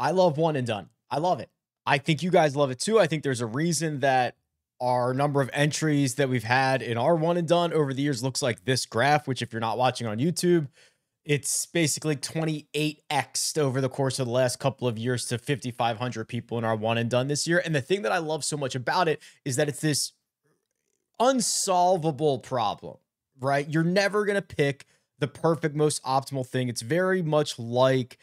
I love one and done. I love it. I think you guys love it too. I think there's a reason that our number of entries that we've had in our one and done over the years looks like this graph, which, if you're not watching on YouTube, it's basically 28x over the course of the last couple of years to 5,500 people in our one and done this year. And the thing that I love so much about it is that it's this unsolvable problem, right? You're never going to pick the perfect, most optimal thing. It's very much like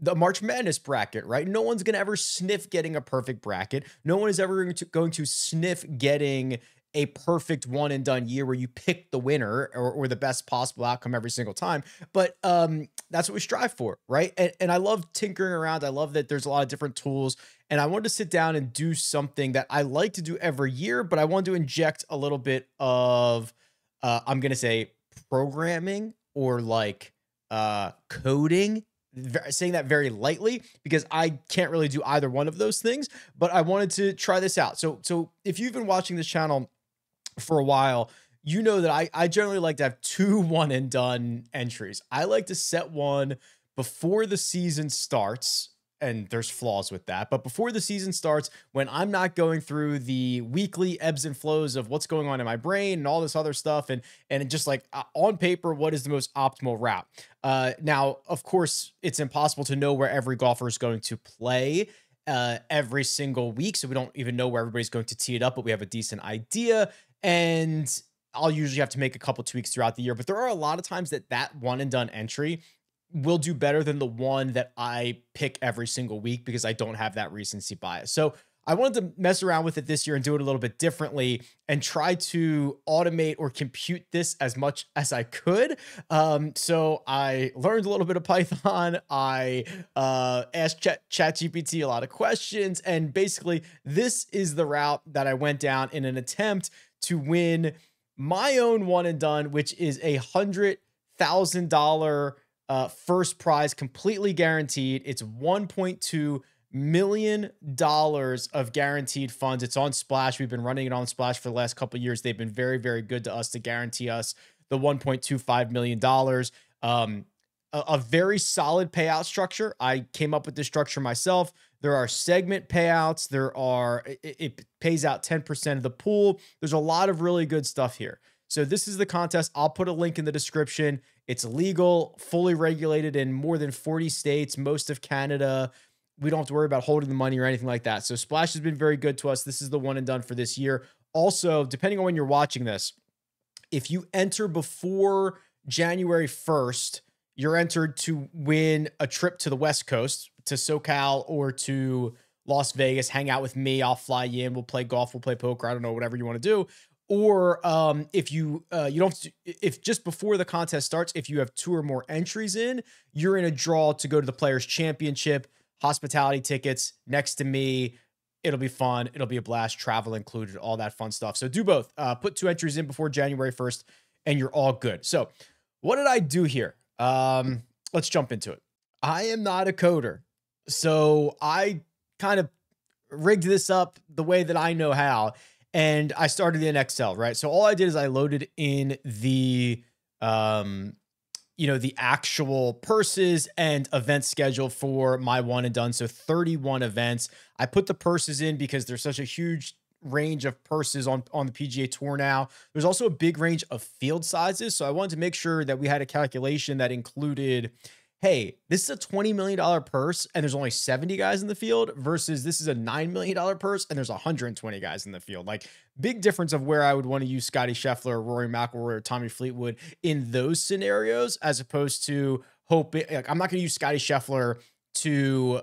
the March Madness bracket, right? No one's going to ever sniff getting a perfect bracket. No one is ever going to, going to sniff getting a perfect one and done year where you pick the winner or, or the best possible outcome every single time. But um, that's what we strive for, right? And, and I love tinkering around. I love that there's a lot of different tools. And I wanted to sit down and do something that I like to do every year, but I want to inject a little bit of, uh, I'm going to say, programming or like uh, coding saying that very lightly because I can't really do either one of those things, but I wanted to try this out. So so if you've been watching this channel for a while, you know that I I generally like to have two one and done entries. I like to set one before the season starts and there's flaws with that. But before the season starts, when I'm not going through the weekly ebbs and flows of what's going on in my brain and all this other stuff, and and just like uh, on paper, what is the most optimal route? Uh, now, of course, it's impossible to know where every golfer is going to play. Uh, every single week, so we don't even know where everybody's going to tee it up, but we have a decent idea. And I'll usually have to make a couple tweaks throughout the year, but there are a lot of times that that one and done entry will do better than the one that I pick every single week because I don't have that recency bias. So I wanted to mess around with it this year and do it a little bit differently and try to automate or compute this as much as I could. Um, so I learned a little bit of Python. I uh, asked Chat ChatGPT a lot of questions. And basically, this is the route that I went down in an attempt to win my own one and done, which is a hundred thousand dollar uh, first prize, completely guaranteed. It's 1.2 million dollars of guaranteed funds. It's on Splash. We've been running it on Splash for the last couple years. They've been very, very good to us to guarantee us the 1.25 million dollars. Um, a, a very solid payout structure. I came up with this structure myself. There are segment payouts. There are it, it pays out 10% of the pool. There's a lot of really good stuff here. So this is the contest. I'll put a link in the description. It's legal, fully regulated in more than 40 states, most of Canada. We don't have to worry about holding the money or anything like that. So Splash has been very good to us. This is the one and done for this year. Also, depending on when you're watching this, if you enter before January 1st, you're entered to win a trip to the West Coast, to SoCal or to Las Vegas, hang out with me. I'll fly you in. We'll play golf. We'll play poker. I don't know, whatever you want to do or um, if you uh, you don't if just before the contest starts if you have two or more entries in you're in a draw to go to the players championship hospitality tickets next to me it'll be fun it'll be a blast travel included all that fun stuff. So do both uh, put two entries in before january 1st and you're all good. So what did i do here? Um, let's jump into it. I am not a coder so i kind of rigged this up the way that i know how and I started in Excel, right? So all I did is I loaded in the um you know the actual purses and event schedule for my one and done. So 31 events. I put the purses in because there's such a huge range of purses on on the pga tour now. There's also a big range of field sizes. So i wanted to make sure that we had a calculation that included hey, this is a $20 million purse and there's only 70 guys in the field versus this is a $9 million purse and there's 120 guys in the field. Like, big difference of where I would want to use Scottie Scheffler, Rory McIlroy, or Tommy Fleetwood in those scenarios, as opposed to hoping, like, I'm not going to use Scottie Scheffler to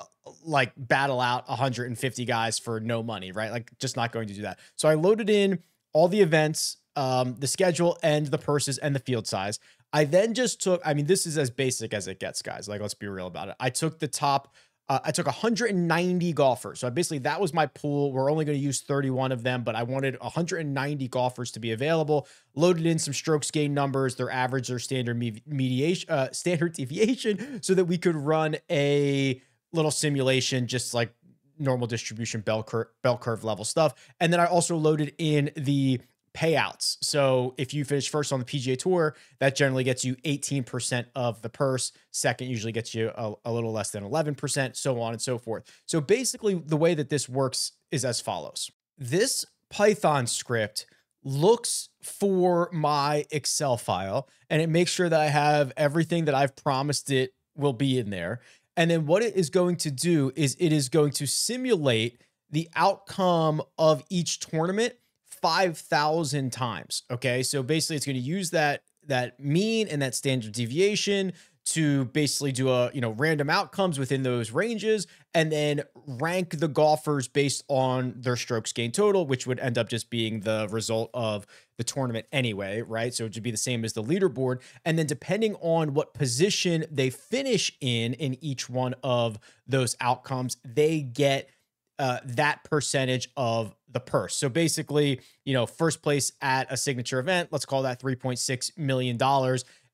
uh, like battle out 150 guys for no money, right? Like, just not going to do that. So I loaded in all the events, um, the schedule, and the purses and the field size. I then just took, I mean, this is as basic as it gets, guys. Like, let's be real about it. I took the top, uh, I took 190 golfers. So I basically, that was my pool. We're only going to use 31 of them, but I wanted 190 golfers to be available. Loaded in some strokes gain numbers, their average, their standard mediation, uh, standard deviation, so that we could run a little simulation, just like normal distribution bell curve, bell curve level stuff. And then I also loaded in the payouts. So if you finish first on the PGA Tour, that generally gets you 18% of the purse. Second usually gets you a, a, little less than 11%, so on and so forth. So basically, the way that this works is as follows this Python script looks for my Excel file and it makes sure that I have everything that I've promised it will be in there. And then what it is going to do is it is going to simulate the outcome of each tournament 5,000 times. Okay. So basically, it's going to use that that mean and that standard deviation to basically do a you know random outcomes within those ranges and then rank the golfers based on their strokes gain total which would end up just being the result of the tournament anyway right so it would be the same as the leaderboard and then depending on what position they finish in in each one of those outcomes they get uh, that percentage of the purse. So basically, you know, first place at a signature event, let's call that $3.6 million.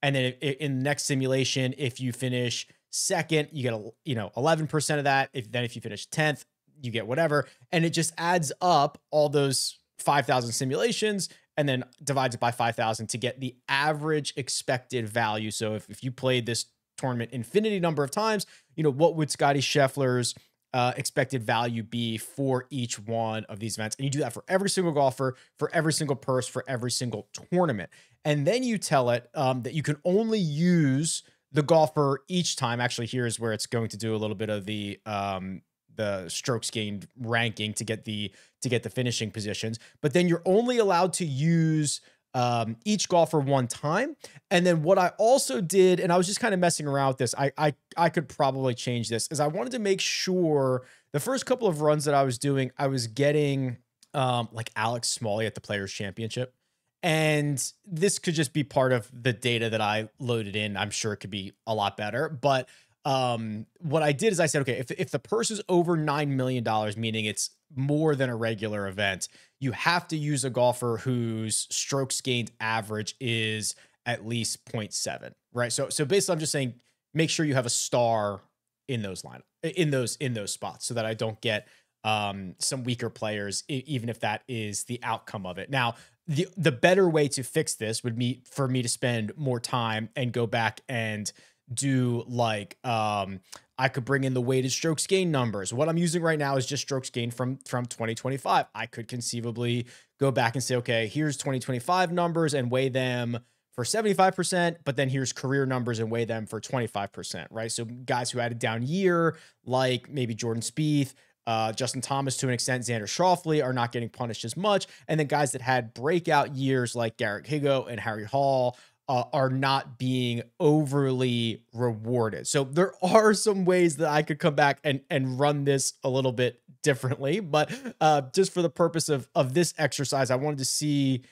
And then in the next simulation, if you finish second, you get, a, you know, 11% of that. If then if you finish 10th, you get whatever. And it just adds up all those 5,000 simulations and then divides it by 5,000 to get the average expected value. So if, if you played this tournament infinity number of times, you know, what would Scottie Scheffler's uh, expected value be for each one of these events. And you do that for every single golfer, for every single purse, for every single tournament. And then you tell it um, that you can only use the golfer each time. Actually, here's where it's going to do a little bit of the um, the strokes gained ranking to get the to get the finishing positions. But then you're only allowed to use um, each golfer one time. And then what I also did, and I was just kind of messing around with this, I, I, I could probably change this, is I wanted to make sure the first couple of runs that I was doing, I was getting um, like Alex Smalley at the Players Championship. And this could just be part of the data that I loaded in. I'm sure it could be a lot better. But um, what I did is I said, okay, if, if the purse is over $9 million, meaning it's more than a regular event, you have to use a golfer whose strokes gained average is at least 0.7, right? So so basically I'm just saying make sure you have a star in those line in those in those spots so that I don't get um some weaker players even if that is the outcome of it. Now, the the better way to fix this would be for me to spend more time and go back and do like um I could bring in the weighted strokes gain numbers. What I'm using right now is just strokes gain from from 2025. I could conceivably go back and say, okay, here's 2025 numbers and weigh them for 75%, but then here's career numbers and weigh them for 25%, right? So guys who had a down year, like maybe Jordan Spieth, uh, Justin Thomas to an extent, Xander Schauffele are not getting punished as much. And then guys that had breakout years like Garrick Higgo and Harry Hall uh, are not being overly rewarded. So there are some ways that I could come back and and run this a little bit differently, but uh, just for the purpose of of this exercise, I wanted to see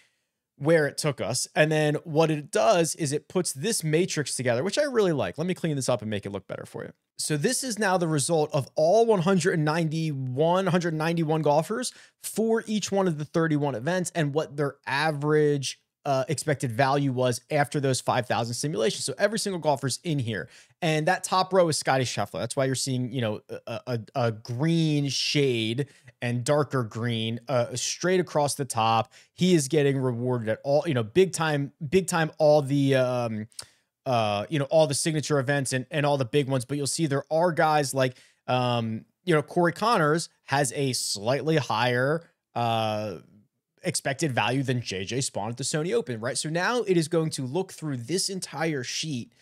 where it took us. And then what it does is it puts this matrix together, which I really like. Let me clean this up and make it look better for you. So this is now the result of all 191 191 golfers for each one of the 31 events and what their average uh, expected value was after those 5,000 simulations. So every single golfer's in here. And that top row is Scottie Scheffler. That's why you're seeing, you know, a, a, a green shade and darker green uh, straight across the top. He is getting rewarded at all, you know, big time, big time, all the, um, uh, you know, all the signature events and, and all the big ones. But you'll see there are guys like, um, you know, Corey Conners has a slightly higher, uh, expected value than JJ Spaun at the Sony Open, right? So now it is going to look through this entire sheet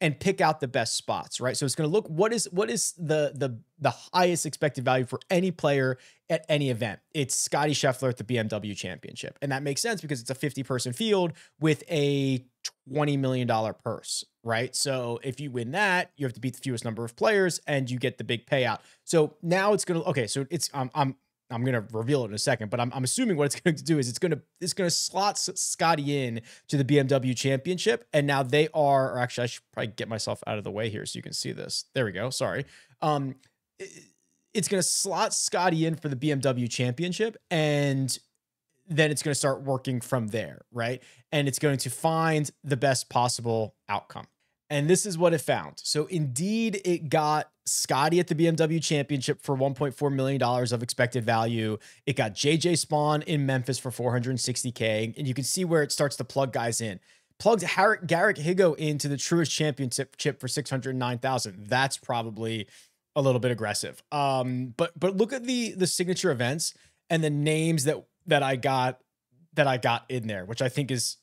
and pick out the best spots, right? So it's going to look what is what is the the the highest expected value for any player at any event. It's Scottie Scheffler at the BMW Championship. And that makes sense because it's a 50 person field with a $20 million purse, right? So if you win that, you have to beat the fewest number of players and you get the big payout. So now it's going to, okay, so it's, um, I'm, I'm to reveal it in a second, but I'm, I'm assuming what it's going to do is it's to it's to slot Scottie in to the BMW Championship, and now they are. Or actually, I should probably get myself out of the way here so you can see this. There we go. Sorry. Um, it's to slot Scottie in for the BMW Championship, and then it's going to start working from there, right? And it's going to find the best possible outcome. And this is what it found. So indeed, it got Scottie at the BMW Championship for $1.4 million of expected value. It got JJ Spaun in Memphis for 460K. And you can see where it starts to plug guys in. Plugged Garrick Higgo into the Truist Championship chip for 609,000. That's probably a little bit aggressive. Um, but but look at the the signature events and the names that that I got that I got in there, which I think is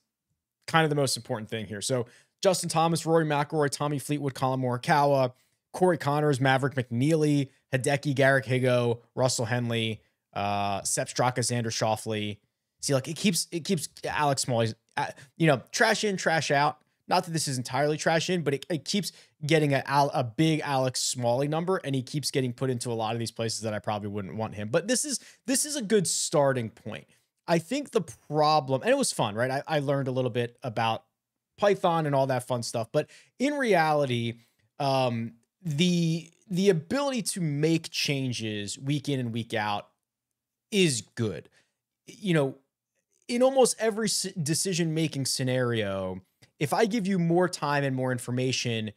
kind of the most important thing here. So Justin Thomas, Rory McIlroy, Tommy Fleetwood, Collin Morikawa, Corey Conners, Maverick McNealy, Hideki, Garrick Higgo, Russell Henley, uh, Sepp Straka, Xander Schauffele. See, like it keeps it keeps Alex Smalley, uh, you know, trash in, trash out. Not that this is entirely trash in, but it, it keeps getting a, a big Alex Smalley number, and he keeps getting put into a lot of these places that I probably wouldn't want him. But this is this is a good starting point. I think the problem, and it was fun, right? I, I learned a little bit about Python and all that fun stuff, but in reality, um, the the ability to make changes week in and week out is good. You know, in almost every decision making scenario, if I give you more time and more information,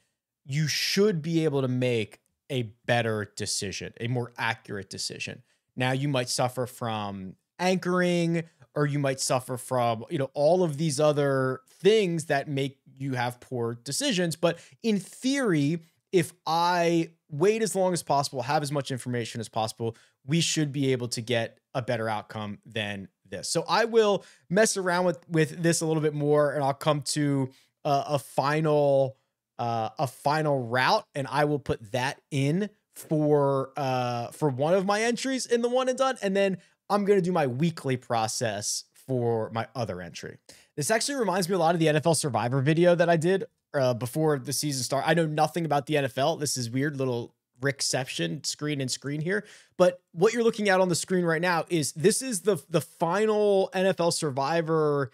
you should be able to make a better decision, a more accurate decision. Now, you might suffer from anchoring or you might suffer from, you know, all of these other things that make you have poor decisions, but in theory, if I wait as long as possible, have as much information as possible, we should be able to get a better outcome than this. So I will mess around with with this a little bit more, and I'll come to uh, a final uh, a final route, and I will put that in for uh, for one of my entries in the one and done, and then I'm gonna do my weekly process for my other entry. This actually reminds me a lot of the NFL Survivor video that I did uh, before the season started. I know nothing about the NFL. This is weird little Rickception screen and screen here. But what you're looking at on the screen right now is this is the the final NFL Survivor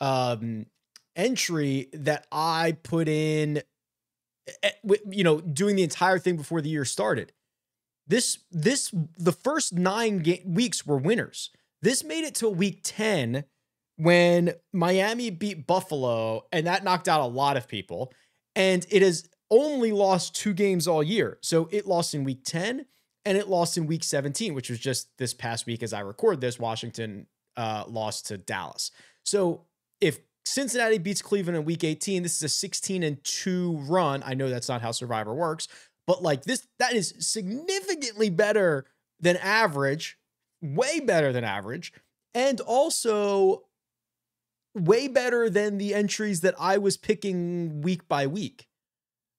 um, entry that I put in. Eh, eh, you know, doing the entire thing before the year started. This this the first nine ga- weeks were winners. This made it to week ten when Miami beat Buffalo, and that knocked out a lot of people. And it has only lost two games all year. So it lost in week 10 and it lost in week 17, which was just this past week as I record this. Washington uh, lost to Dallas. So if Cincinnati beats Cleveland in week 18, this is a 16 and 2 run. I know that's not how Survivor works, but like this, that is significantly better than average, way better than average. And also way better than the entries that I was picking week by week.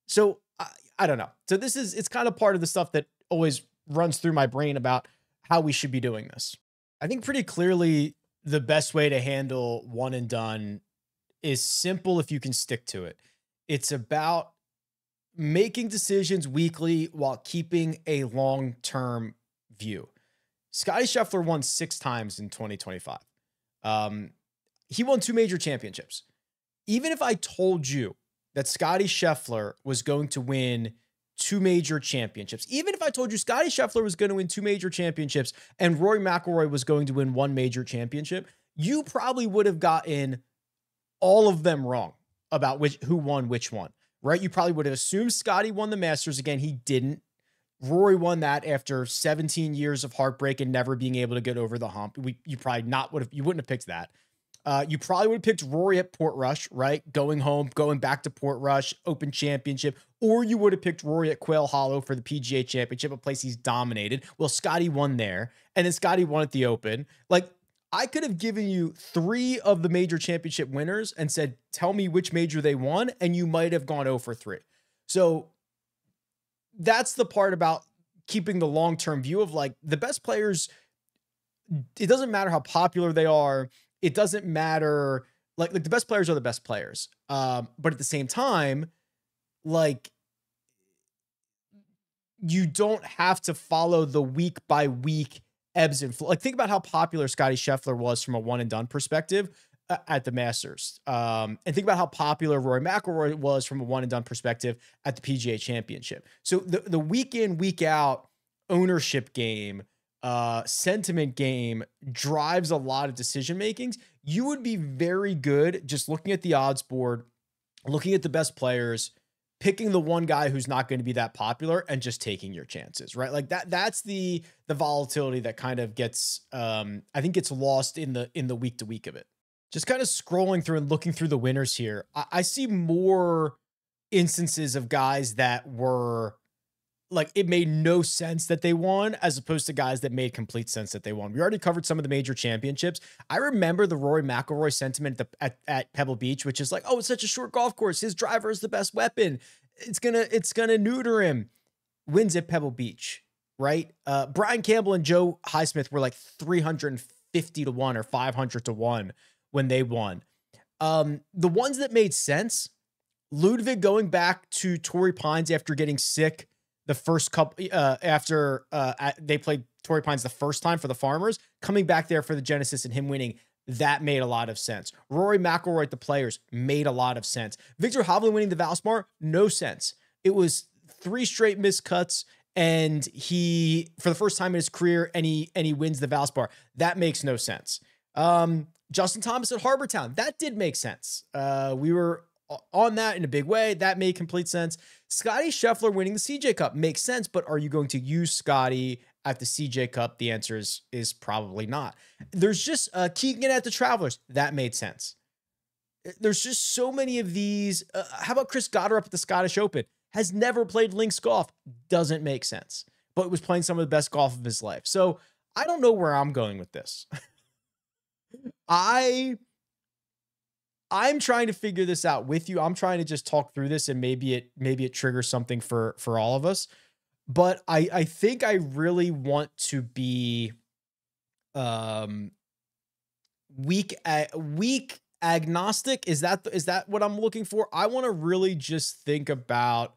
So I, I don't know. So this is it's kind of part of the stuff that always runs through my brain about how we should be doing this. I think pretty clearly the best way to handle one and done is simple if you can stick to it. It's about making decisions weekly while keeping a long term view. Scottie Scheffler won six times in 2025. Um, he won two major championships. Even if I told you that Scottie Scheffler was going to win two major championships, even if I told you Scottie Scheffler was going to win two major championships and Rory McIlroy was going to win one major championship, you probably would have gotten all of them wrong about which who won which one, right? You probably would have assumed Scottie won the Masters again. He didn't. Rory won that after 17 years of heartbreak and never being able to get over the hump. We, you probably not would have you wouldn't have picked that. Uh, you probably would have picked Rory at Portrush, right? Going home, going back to Portrush, Open Championship, or you would have picked Rory at Quail Hollow for the PGA Championship, a place he's dominated. Well, Scottie won there, and then Scottie won at the Open. Like, I could have given you three of the major championship winners and said, tell me which major they won, and you might have gone 0 for 3. So that's the part about keeping the long term view of like the best players. It doesn't matter how popular they are it doesn't matter. Like, like the best players are the best players. Um, but at the same time, like you don't have to follow the week by week ebbs and flow. Like think about how popular Scottie Scheffler was from a one and done perspective uh, at the Masters, um, and think about how popular Rory McIlroy was from a one and done perspective at the PGA Championship. So the the week in week out ownership game uh, sentiment game drives a lot of decision makings, you would be very good just looking at the odds board, looking at the best players, picking the one guy who's not going to be that popular and just taking your chances, right? Like that that's the the volatility that kind of gets um I think gets lost in the in the week to week of it. Just kind of scrolling through and looking through the winners here. I, I see more instances of guys that were like it made no sense that they won as opposed to guys that made complete sense that they won. We already covered some of the major championships. I remember the Rory McIlroy sentiment at, the, at, at, Pebble Beach, which is like, oh, it's such a short golf course. His driver is the best weapon. It's gonna it's gonna neuter him. Wins at Pebble Beach, right? Uh, Brian Campbell and Joe Highsmith were like 350 to one or 500 to one when they won. Um, the ones that made sense, Ludvig going back to Torrey Pines after getting sick the first couple uh, after uh, they played Torrey Pines the first time for the Farmers, coming back there for the Genesis and him winning. That made a lot of sense. Rory McIlroy the Players made a lot of sense. Viktor Hovland winning the Valspar, no sense. It was three straight missed cuts, and he for the first time in his career, and he and he wins the Valspar. That makes no sense. Um, Justin Thomas at Harbour Town, that did make sense. Uh, we were on that in a big way. That made complete sense. Scottie Scheffler winning the CJ Cup makes sense, but are you going to use Scottie at the CJ Cup? The answer is, is probably not. There's just uh, Keegan at the Travelers. That made sense. Uh, there's just so many of these. Uh, how about Chris Gotterup at the Scottish Open? Has never played links golf. Doesn't make sense, but was playing some of the best golf of his life. So I don't know where I'm going with this. I I'm trying to figure this out with you. I'm trying to just talk through this and maybe it maybe it triggers something for for all of us. But I I think I really want to be um week week agnostic is that is that what I'm looking for? I want to really just think about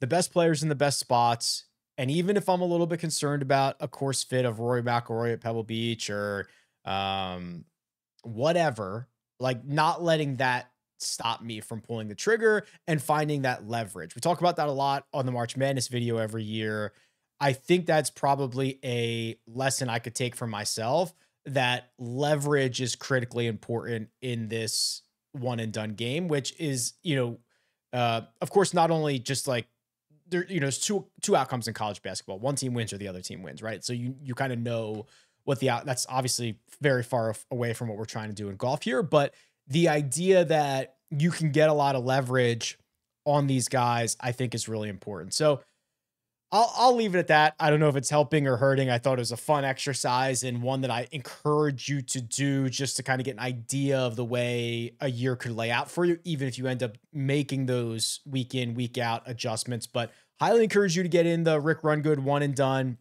the best players in the best spots and even if I'm a little bit concerned about a course fit of Rory McIlroy at Pebble Beach or um whatever like not letting that stop me from pulling the trigger and finding that leverage. We talk about that a lot on the March Madness video every year. I think that's probably a lesson I could take for myself that leverage is critically important in this one and done game, which is, you know, uh, of course, not only just like there, you know, two two outcomes in college basketball. One team wins or the other team wins, right? So you you kind of know what the out that's obviously very far away from what we're trying to do in golf here, but the idea that you can get a lot of leverage on these guys, I think is really important. So I'll I'll leave it at that. I don't know if it's helping or hurting. I thought it was a fun exercise and one that I encourage you to do just to kind of get an idea of the way a year could lay out for you, even if you end up making those week in, week out adjustments. But highly encourage you to get in the Rick Run Good one and done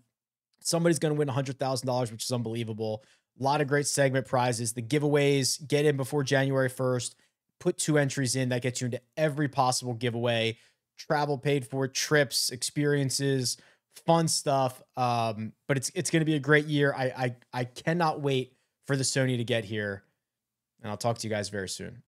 somebody's going to win $100,000, which is unbelievable. A lot of great segment prizes. The giveaways get in before January 1st. Put two entries in. That gets you into every possible giveaway. Travel paid for, trips, experiences, fun stuff. Um, but it's it's going to be a great year. I, I I cannot wait for the Sony to get here. And I'll talk to you guys very soon.